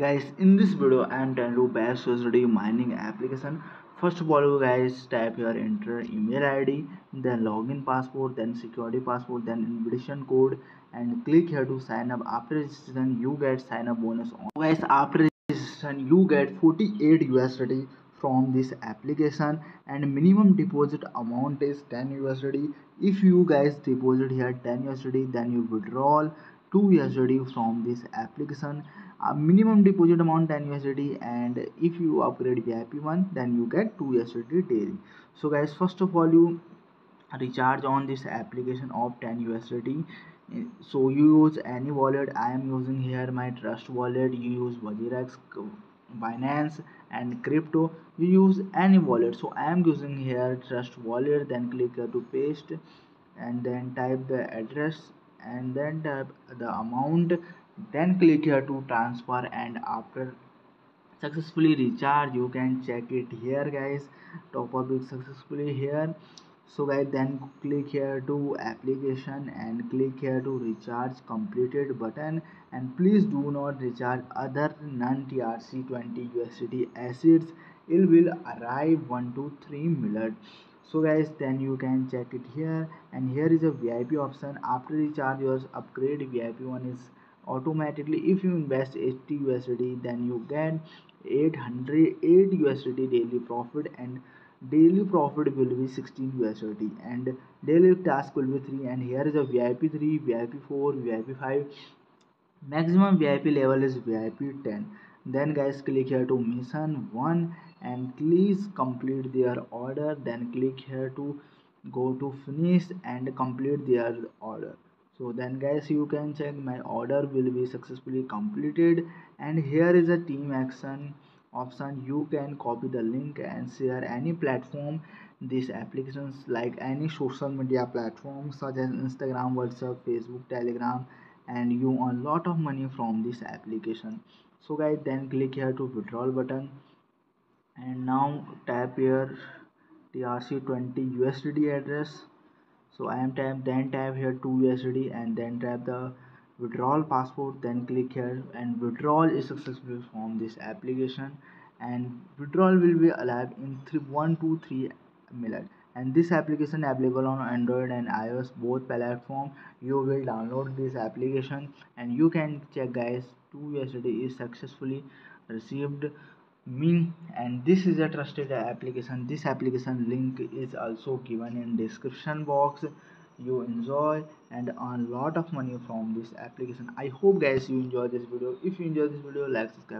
guys in this video i am trying to best USD mining application. First of all you guys type your enter email id then login password then security password then invitation code and click here to sign up. After registration you get sign up bonus. Guys after registration you get 48 USD from this application and minimum deposit amount is 10 USD if you guys deposit here 10 USD then you withdraw 2 USD from this application a minimum deposit amount 10 USD and if you upgrade VIP one then you get 2 USD daily. So guys first of all you recharge on this application of 10 USD so you use any wallet. I am using here my trust wallet. You use WazirX Binance and crypto. You use any wallet. So I am using here trust wallet then click here to paste and then type the address and then the amount then click here to transfer and after successfully recharge you can check it here guys. Top up it successfully here. So guys then click here to application and click here to recharge completed button. And please do not recharge other non-trc 20 usdt assets it will arrive 1 to 3 minutes so guys then you can check it here. And here is a vip option. After recharge your upgrade vip one is automatically if you invest 80 USD then you get 808 USD daily profit. And daily profit will be 16 USD and daily task will be 3 and here is a VIP 3 VIP 4 VIP 5 maximum VIP level is VIP 10 then guys click here to mission 1 and please complete their order. Then click here to go to finish and complete their order. So then guys you can check my order will be successfully completed. And here is a team action option. You can copy the link and share any platform. These applications like any social media platforms such as instagram whatsapp facebook telegram and you earn a lot of money from this application. So guys then click here to withdrawal button. And now tap here trc20 usd address. So i am type then type here 2 usd and then type the withdrawal password then click here and withdrawal is successful from this application. And withdrawal will be alive in three, 1 to 3 minutes and this application available on android and ios both platform. You will download this application and you can check guys 2 usd is successfully received me. And this is a trusted application. This application link is also given in description box. You enjoy and earn lot of money from this application. I hope guys you enjoy this video. If you enjoy this video like subscribe